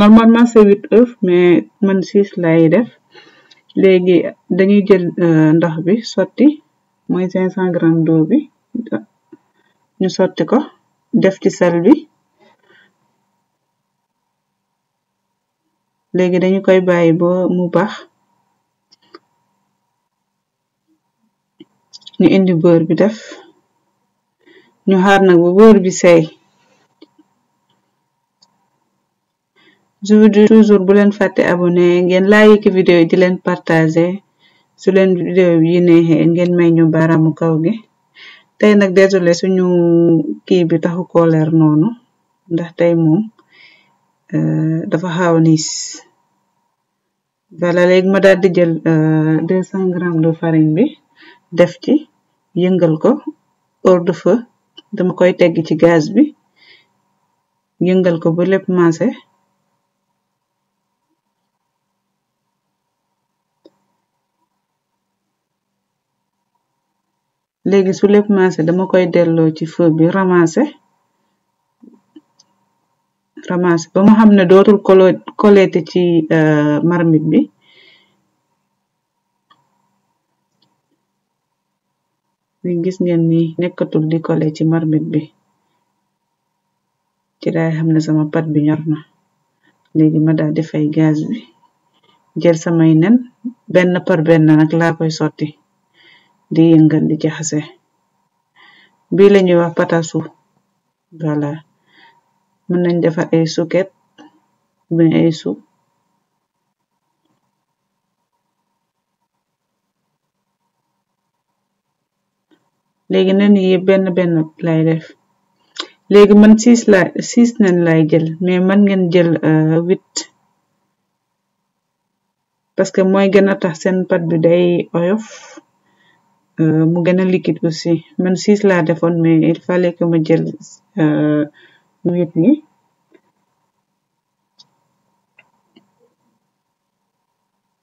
normalement c'est huit œufs mais man six lay def léegi dañuy jël ndox bi sotti mooy cinq cent grammes d'eau bi ñu sotti ko def ci sel bi léegi dañu koy bàyyi ba mu baax ñu indi beurre bi def ñu xaar nag ba beurre bi seey je vous dis toujours bu leen fàtte abonné ngeen like vidéo yi di leen partager su leen vidéo yi neexee ngeen may ñu baaraamu kaw gi tey nag désolé suñu kii bi taxu koo leer noonu ndax tey moom dafa xaaw niis voilà léegi ma daal di jël euh, deux cent grammes de farine bi def ci yëngal ko hors de feu dama koy tegg ci gaz bi yëngal ko ba lépp maase léegi su lépp maase dama koy delloo ci feu bi ramasser ramasser ba ma xam ne dootul kolo koleete ci marmite bi li gis ngeen ni nekkatul di kole ci marmite bi ci laay xam ne sama pat bi ñor na léegi ma daal di fay gaz bi jël samay nen benn par benn nag laa koy sotti di yëngal di jaxase bii la ñuy wax patasu voilà mën nañ defar ay suket bien ay su léegi nen yi yëpp benn benn lay def léegi man six la six nen lay jël mais man ngeen jël huit parce que mooy gën a tax seen pat bi day oyof mu gën a liquide aussi man six laa defoon mais il fallait que ma jël huit yi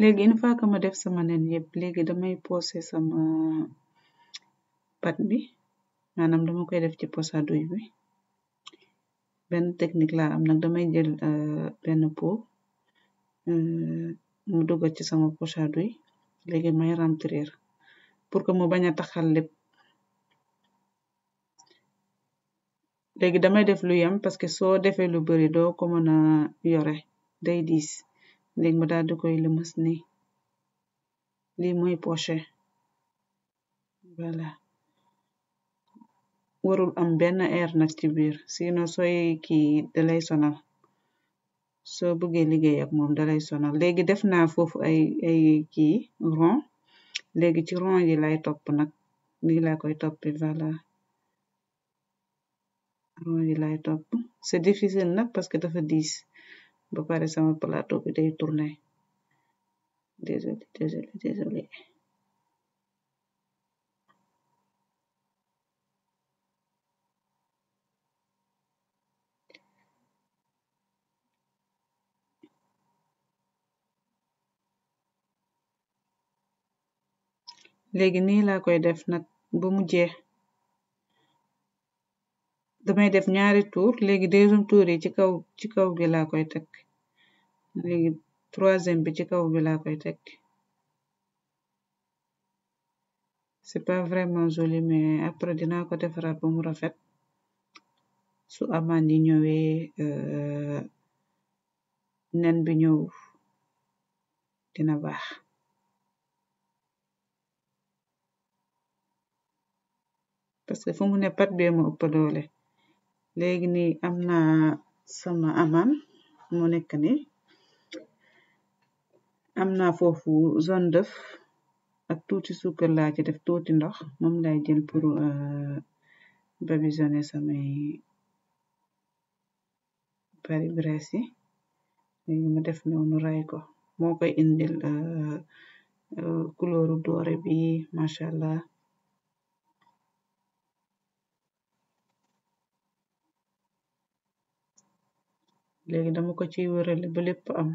léegi une fois que ma def sama nen yëpp léegi damay poosé sama pat bi maanaam dama koy def ci posaduy bi benn technique laa am nag damay jël benn pot mu dugal ci sama posaduy léegi may remplir pour que mu bañ a taxal lépp léegi damay def lu yem parce que soo defee lu bari doo ko mën a yore day diis léegi ma daal di koy lëmas nii lii mooy poche voilà warul am benn air nag ci biir sinon sooy kii dalay sonal soo bëggee liggéey ak moom dalay sonal léegi def naa foofu ay ay kii rond léegi ci rond yi lay topp nag nii laa koy toppi voilà rond yi laay topp c'est difficile nag parce que dafa diis ba pare sama plateau bi day tourner désolé désolé désolé léegi nii laa koy def nag ba mu jeex damay def ñaari tour léegi deuxième tour yi ci kaw ci kaw gi laa koy teg léegi troisième bi ci kaw bi laa koy teg c'est pas vraiment joli mais après dinaa ko defaraat ba mu rafet su amaan yi ñëwee nen bi ñëw dina baax parce que fu mu ne pat bee ma ëpp doole léegi ni am na sama amaan mu nekk ni am naa foofu zone d'œuf ak tuuti suukar laa ci def tuuti ndox moom lay jël pour babisoné samay bari graisse yi léegi ma def noonu ray ko moo koy indil couleur doore bi macha allah léegi dama ko ciy wërale ba lépp am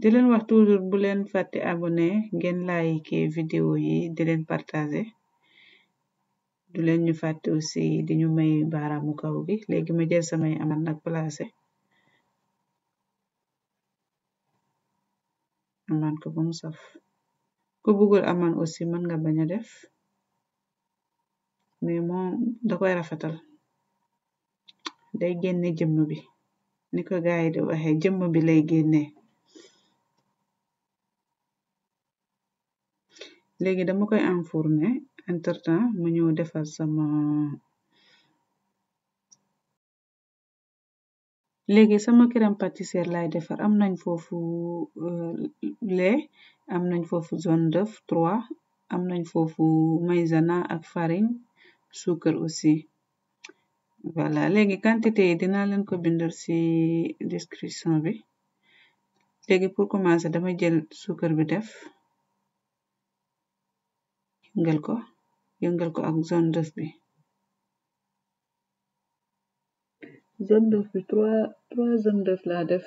di leen wax toujours bu leen fàtte abonné ngeen like vidéo yi di leen partagé du leen ñu fàtte aussi di ñu may baaraamu kaw gi léegi ma jël samay amal nag placé amaan ko ba mu saf ku bëggul amaan aussi mën nga bañ a def mais moom da koy rafetal day génne jëmm bi ni ko gaa yi di waxee jëmm bi lay génne léegi dama koy enfourner entre temps mu ñëw defar sama léegi sama crème pâtissière laay defar am nañ foofu euh, lait am nañ foofu jaune d'œuf trois am nañ foofu maïzena ak farine suukar aussi voilà léegi quantité yi dinaa leen ko bindal ci description bi léegi pour commencer dama jël suukar bi def yëngal ko yëngal ko ak zone d'œuf bi zone d'œuf bi trois trois zone d'œuf laa def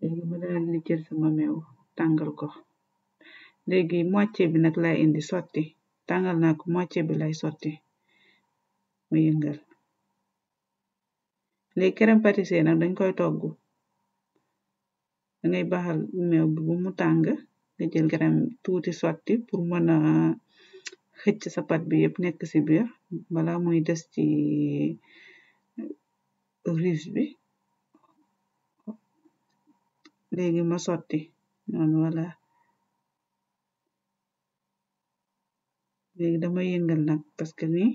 léegi ma daal di jël sama meew tàngal ko léegi moitié bi nag lay indi sotti tàngal naa ko moitié bi lay sotti ma yëngal léegi crème pâtissier nag dañ koy togg dangay baxal meew bi bu mu tàng nga jël crème tuuti sotti pour mën a xëcc sa pat bi yëpp nekk ci biir bala muy des ci olive bi léegi ma sotti noonu wala léegi dama yëngal nag parce que nii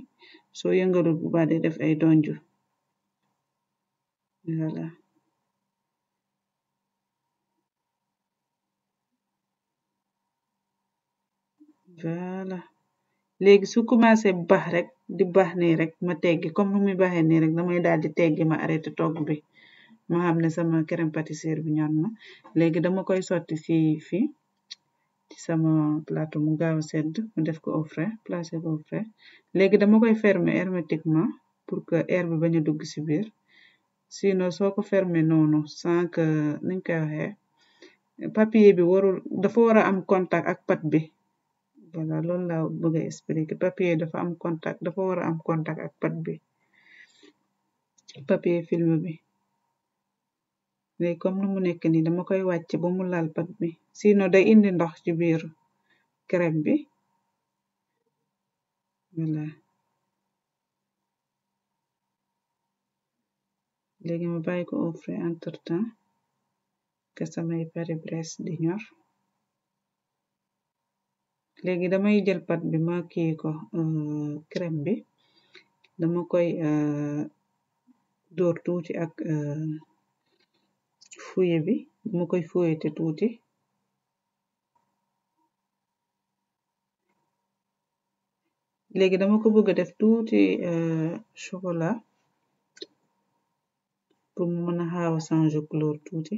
soo yëngalul bu baax day def ay donju voilà voilà léegi su commencé bax rek di bax nii rek ma teggi comme nu muy baxee nii rek damay daal di teggi ma arrêté togg bi ma xam ne sama crème pâtissière bi ñor na léegi dama koy sotti si fii ci sama plateau mu gaaw a sedd mu def ko au frais placé ko au frais léegi dama koy fermer hermétiquement pour que air bi bañ a dugg si biir sinon soo ko fermer noonu sans que niñ koy waxee papier bi warul dafa war a am contact ak pat bi voilà loolu laa bëgg a expliquer papier dafa am contact dafa war a am contact ak pat bi papier film bi léegi comme nu mu nekk nii dama koy wàcc ba mu laal pat bi sinon day indi ndox ci biir crème bi voilà léegi ma bàyyi ko au frais entre temps que samay pari bress di ñor léegi damay jël pat bi ma kii ko crème bi dama koy dóor tuuti ak fouet bi dama koy fouetté tuuti léegi dama ko bëgg a def tuuti euh, chocolat pour mu mën a xaaw a changer couleur tuuti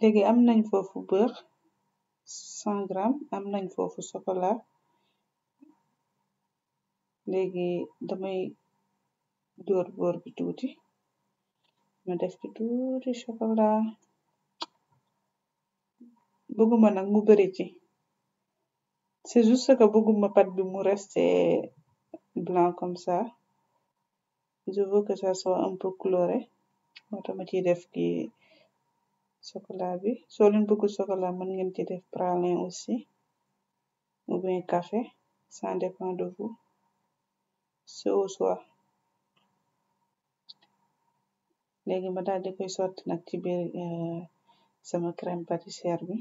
Léegi am nañ foofu bër 100 gram am nañ foofu sokola léegi damay dóor boor bi tuuti ma def ci tuuti sokola bëgguma nag mu bëri ci c'est juste que bëgguma pat bi mu reste blanc comme ça je veux que ça soit un peu coloré moo tax ma ciy def kii chocolat bi soo leen bëgg chocolat mën ngeen ci def pralin aussi ou bien café ça dépend de vous c'est au choix léegi ma daal di koy sotti nag ci biir sama crème pâtissière bi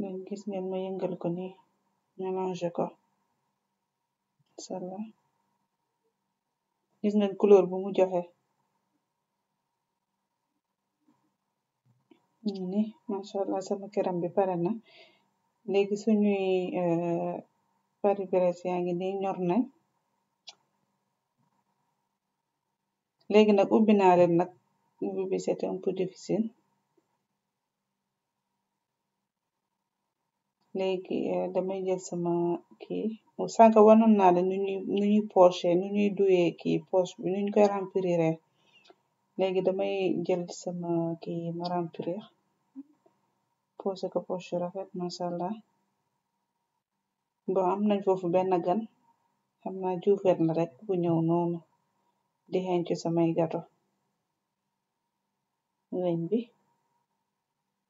léegi gis ngeen ma yëngal ko nii mélangé ko inshallah gis ngeen couleur bu mu joxe ñu ngi ni macha allah sama këram bi pare na léegi suñuy eh, pari beres yaa ngi ni ñor nañ léegi nag ubbi naa leen nag ubbi bi c'était un peu difficile léegi eh, damay jël sama kii mu sànq wanoon naa la nu ñuy nu ñuy poché nu ñuy duyee kii poche bi nu ñu koy remplir léegi damay jël sama kii ma remplir posé ko poche yu rafet macha allah bon am nañ foofu benn gan xam naa juufeet la rek bu ñëw noonu di xeeñ ci samay gato weñ bi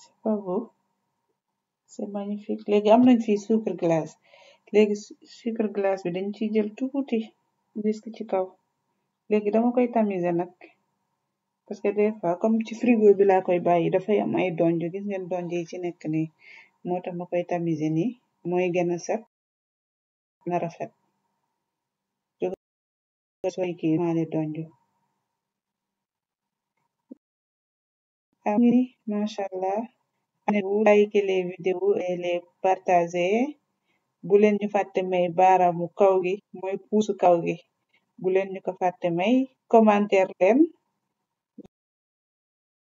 c'est pas beau c'est magnifique léegi am nañ fii sucre glace léegi su- sucre glace bi dañ ciy jël tuuti gis ko ci kaw léegi dama koy tamiser nag parce que des fois comme ci frigo bi laa koy bàyyi dafay am ay donj gis ngeen donj yi ci nekk nii moo tax ma koy tamiser nii mooy gën a set na rafet soyke maale donjo ami mashallah ane bu like les vidéos et les partager bu leen ñu fàtte may baaraamu kaw gi mooy puusu kaw gi bu leen ñu ko fàtte may commentaire leen